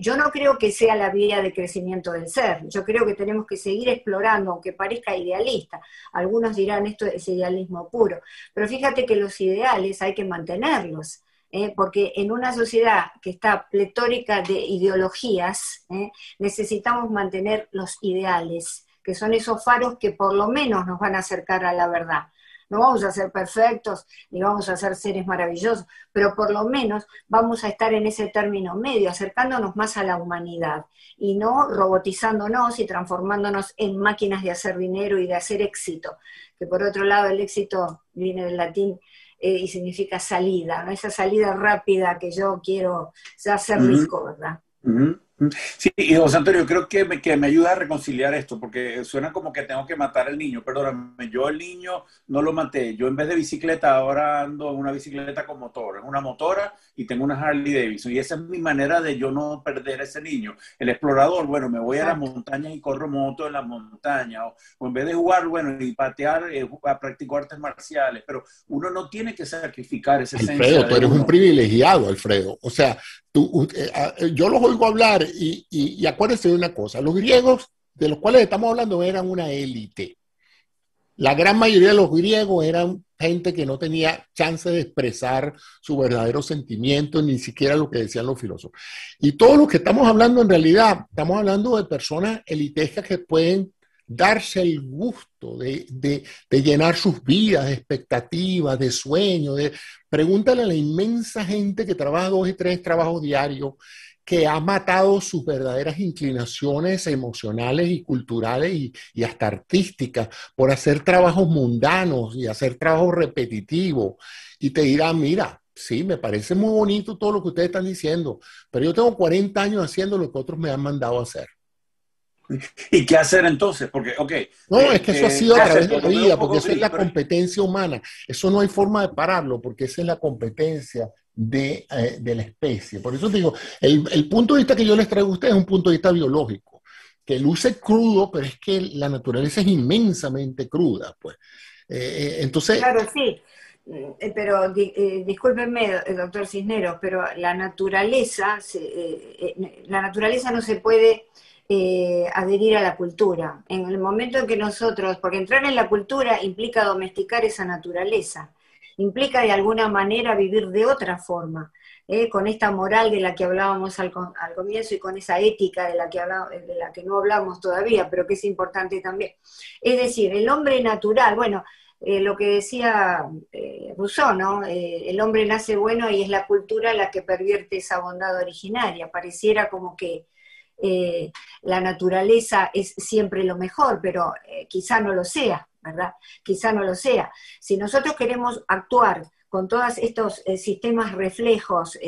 yo no creo que sea la vía de crecimiento del ser. Yo creo que tenemos que seguir explorando, aunque parezca idealista. Algunos dirán esto es idealismo puro. Pero fíjate que los ideales hay que mantenerlos. ¿Eh? porque en una sociedad que está pletórica de ideologías, ¿eh? necesitamos mantener los ideales, que son esos faros que por lo menos nos van a acercar a la verdad. No vamos a ser perfectos, ni vamos a ser seres maravillosos, pero por lo menos vamos a estar en ese término medio, acercándonos más a la humanidad y no robotizándonos y transformándonos en máquinas de hacer dinero y de hacer éxito, que por otro lado el éxito viene del latín eh, y significa salida, ¿no? esa salida rápida que yo quiero hacer rico, ¿verdad? Sí, y José Antonio, creo que me, que me ayuda a reconciliar esto, porque suena como que tengo que matar al niño. Perdóname, yo el niño no lo maté. Yo en vez de bicicleta ahora ando en una bicicleta con motor, es una motora y tengo una Harley Davidson. Y esa es mi manera de yo no perder a ese niño. El explorador, bueno, me voy a las montañas y corro moto en las montañas. O, en vez de jugar, bueno, y patear, eh, a practicar artes marciales. Pero uno no tiene que sacrificar ese Alfredo, tú eres un privilegiado, Alfredo. O sea, eh, eh, yo los oigo hablar y, y, acuérdense de una cosa, los griegos de los cuales estamos hablando eran una élite. La gran mayoría de los griegos eran gente que no tenía chance de expresar su verdadero sentimiento, ni siquiera lo que decían los filósofos. Y todo lo que estamos hablando en realidad, estamos hablando de personas elitescas que pueden darse el gusto de, llenar sus vidas de expectativas, de sueños. De... Pregúntale a la inmensa gente que trabaja dos y tres trabajos diarios, que ha matado sus verdaderas inclinaciones emocionales y culturales y, y hasta artísticas por hacer trabajos mundanos y hacer trabajos repetitivos. Y te dirán, mira, sí, me parece muy bonito todo lo que ustedes están diciendo, pero yo tengo 40 años haciendo lo que otros me han mandado a hacer. ¿Y qué hacer entonces? Porque, ok. No, es que eso ha sido a través de la vida, porque eso es la competencia humana. Eso no hay forma de pararlo, porque esa es la competencia de, eh, de la especie. Por eso digo, el, el, punto de vista que yo les traigo a ustedes es un punto de vista biológico, que luce crudo, pero es que la naturaleza es inmensamente cruda, pues. Eh, eh, entonces. Claro, sí. Pero discúlpenme, doctor Cisneros, pero la naturaleza, la naturaleza no se puede adherir a la cultura. En el momento en que nosotros, porque entrar en la cultura implica domesticar esa naturaleza, implica de alguna manera vivir de otra forma, eh, con esta moral de la que hablábamos al, comienzo y con esa ética de la, que de la que no hablamos todavía, pero que es importante también. Es decir, el hombre natural, bueno, eh, lo que decía Rousseau, ¿no? el hombre nace bueno y es la cultura la que pervierte esa bondad originaria. Pareciera como que eh, la naturaleza es siempre lo mejor, pero eh, quizá no lo sea, Quizá no lo sea. Si nosotros queremos actuar con todos estos eh, sistemas reflejos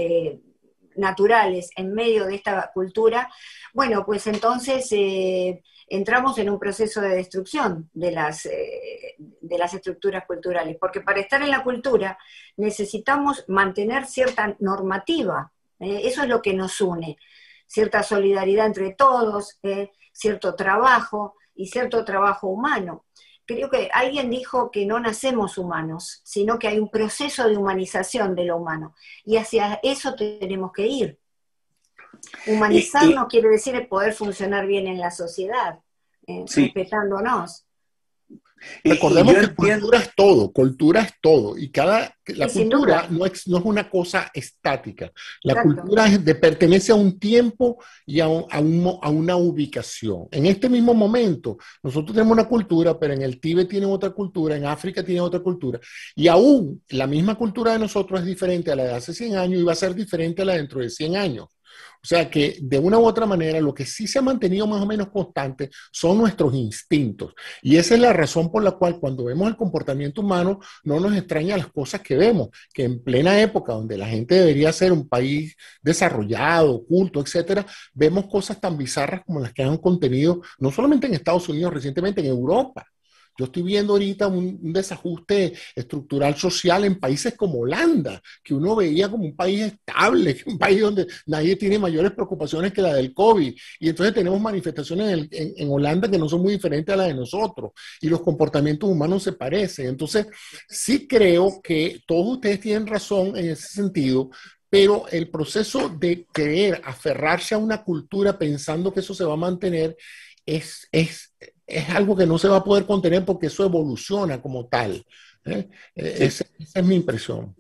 naturales en medio de esta cultura, bueno, pues entonces entramos en un proceso de destrucción de las, de las estructuras culturales, porque para estar en la cultura necesitamos mantener cierta normativa, eso es lo que nos une cierta solidaridad entre todos, eh, cierto trabajo y cierto trabajo humano. Creo que alguien dijo que no nacemos humanos, sino que hay un proceso de humanización de lo humano. Y hacia eso tenemos que ir. Humanizarnos quiere decir poder funcionar bien en la sociedad, eh, respetándonos. Recordemos que cultura es todo, cultura es todo, y cada, la cultura no es, no es, una cosa estática, la cultura de, pertenece a un tiempo y a, a, una ubicación. En este mismo momento, nosotros tenemos una cultura, pero en el Tíbet tienen otra cultura, en África tienen otra cultura, y aún la misma cultura de nosotros es diferente a la de hace 100 años y va a ser diferente a la dentro de 100 años. O sea que de una u otra manera lo que sí se ha mantenido más o menos constante son nuestros instintos. Y esa es la razón por la cual cuando vemos el comportamiento humano no nos extraña las cosas que vemos, que en plena época donde la gente debería ser un país desarrollado, culto, etcétera, vemos cosas tan bizarras como las que han contenido no solamente en Estados Unidos, recientemente en Europa. Yo estoy viendo ahorita un, desajuste estructural social en países como Holanda, que uno veía como un país estable, un país donde nadie tiene mayores preocupaciones que la del COVID. Y entonces tenemos manifestaciones en, en Holanda que no son muy diferentes a las de nosotros y los comportamientos humanos se parecen. Entonces, sí creo que todos ustedes tienen razón en ese sentido, pero el proceso de querer aferrarse a una cultura pensando que eso se va a mantener es, es, es algo que no se va a poder contener porque eso evoluciona como tal. ¿eh? Eh, esa, es mi impresión.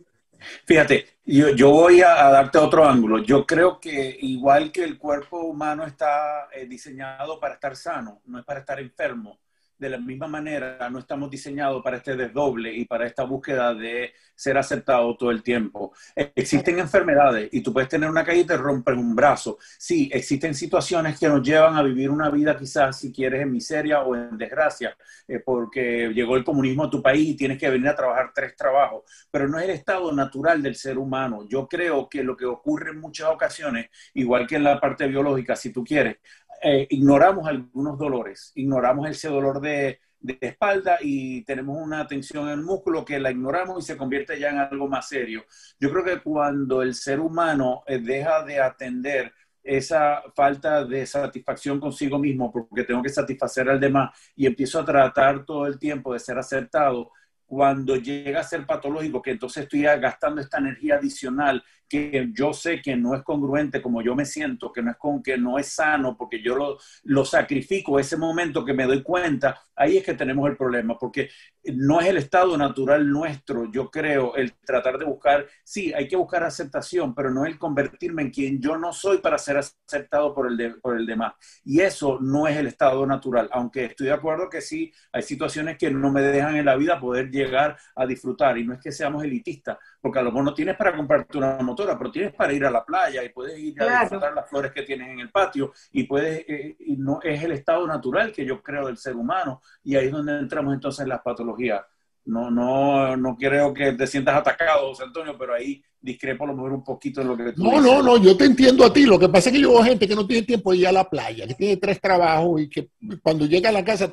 Fíjate, yo, yo voy a, darte otro ángulo. Yo creo que igual que el cuerpo humano está eh, diseñado para estar sano, no es para estar enfermo de la misma manera no estamos diseñados para este desdoble y para esta búsqueda de ser aceptado todo el tiempo. Existen enfermedades y tú puedes tener una caída y te romper un brazo. Sí, existen situaciones que nos llevan a vivir una vida quizás, si quieres, en miseria o en desgracia, eh, porque llegó el comunismo a tu país y tienes que venir a trabajar tres trabajos, pero no es el estado natural del ser humano. Yo creo que lo que ocurre en muchas ocasiones, igual que en la parte biológica, si tú quieres, eh, ignoramos algunos dolores, ignoramos ese dolor de, espalda y tenemos una tensión en el músculo que la ignoramos y se convierte ya en algo más serio. Yo creo que cuando el ser humano eh, deja de atender esa falta de satisfacción consigo mismo, porque tengo que satisfacer al demás, y empiezo a tratar todo el tiempo de ser aceptado, cuando llega a ser patológico, que entonces estoy gastando esta energía adicional que yo sé que no es congruente como yo me siento, que no es, con, que no es sano, porque yo lo, lo sacrifico, ese momento que me doy cuenta, ahí es que tenemos el problema, porque no es el estado natural nuestro, yo creo, el tratar de buscar, sí, hay que buscar aceptación, pero no el convertirme en quien yo no soy para ser aceptado por el, por el demás. Y eso no es el estado natural, aunque estoy de acuerdo que sí, hay situaciones que no me dejan en la vida poder llegar a disfrutar, y no es que seamos elitistas, porque a lo mejor no tienes para comprarte una motora, pero tienes para ir a la playa y puedes ir a disfrutar las flores que tienes en el patio y puedes, eh, y no es el estado natural que yo creo del ser humano y ahí es donde entramos entonces en las patologías. No, no, no creo que te sientas atacado, José Antonio, pero ahí discrepo a lo mejor un poquito en lo que tú No, no, no, yo te entiendo a ti. Lo que pasa es que yo veo gente que no tiene tiempo de ir a la playa, que tiene tres trabajos y que cuando llega a la casa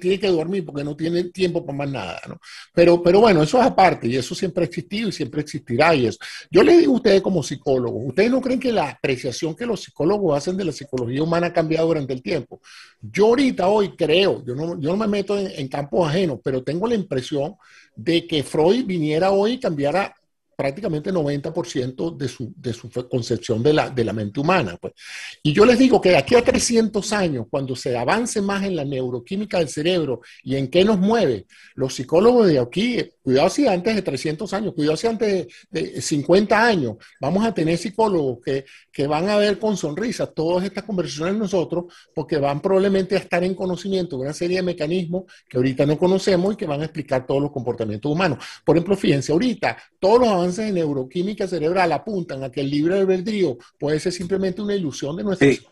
tiene que dormir porque no tiene tiempo para más nada, ¿no? Pero, pero bueno, eso es aparte y eso siempre ha existido y siempre existirá y eso. Yo le digo a ustedes como psicólogos, ¿ustedes no creen que la apreciación que los psicólogos hacen de la psicología humana ha cambiado durante el tiempo? Yo ahorita hoy creo, yo no, yo no me meto en, en campos ajenos, pero tengo la impresión de que Freud viniera hoy y cambiara prácticamente 90% de su, de su concepción de la, de la mente humana. Pues. Y yo les digo que de aquí a 300 años, cuando se avance más en la neuroquímica del cerebro y en qué nos mueve, los psicólogos de aquí, cuidado si antes de 300 años, cuidado si antes de, 50 años, vamos a tener psicólogos que, que van a ver con sonrisas todas estas conversaciones nosotros, porque van probablemente a estar en conocimiento de una serie de mecanismos que ahorita no conocemos y que van a explicar todos los comportamientos humanos. Por ejemplo, fíjense, ahorita todos los avances en neuroquímica cerebral apuntan a que el libre albedrío puede ser simplemente una ilusión de nuestra sí.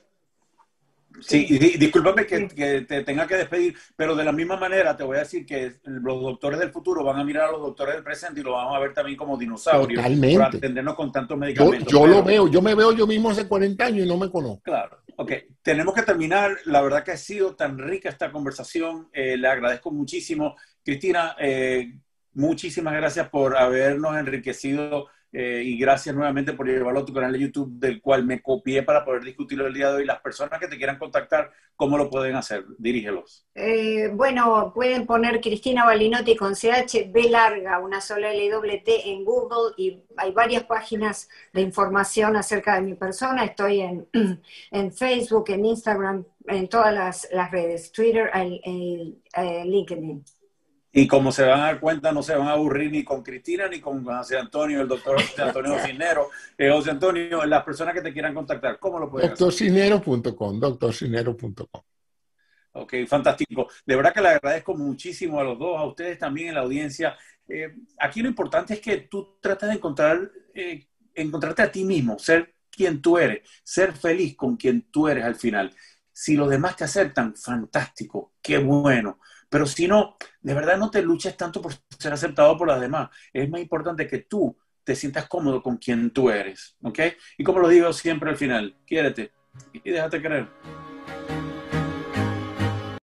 Sí, discúlpame que, te tenga que despedir, pero de la misma manera te voy a decir que los doctores del futuro van a mirar a los doctores del presente y lo vamos a ver también como dinosaurios Totalmente. por atendernos con tantos medicamentos. Yo, lo veo, yo me veo yo mismo hace 40 años y no me conozco. Claro, ok. Tenemos que terminar. La verdad que ha sido tan rica esta conversación. Eh, le agradezco muchísimo. Cristina, eh, muchísimas gracias por habernos enriquecido eh, y gracias nuevamente por llevarlo a tu canal de YouTube, del cual me copié para poder discutirlo el día de hoy. Las personas que te quieran contactar, ¿cómo lo pueden hacer? Dirígelos. Eh, bueno, pueden poner Cristina Balinotti con CH, B larga, una sola L doble T en Google y hay varias páginas de información acerca de mi persona. Estoy en, en Facebook, en Instagram, en todas las, redes, Twitter y LinkedIn. Y como se van a dar cuenta, no se van a aburrir ni con Cristina ni con José Antonio, el doctor José Antonio Cisnero. Eh, José Antonio, las personas que te quieran contactar, ¿cómo lo pueden Doctorcinero.com, doctorcinero.com. Ok, fantástico. De verdad que le agradezco muchísimo a los dos, a ustedes también en la audiencia. Eh, aquí lo importante es que tú tratas de encontrar, eh, encontrarte a ti mismo, ser quien tú eres, ser feliz con quien tú eres al final. Si los demás te aceptan, fantástico, qué bueno. Pero si no, de verdad no te luches tanto por ser aceptado por las demás. Es más importante que tú te sientas cómodo con quien tú eres, ¿ok? Y como lo digo siempre al final, quiérete y déjate querer.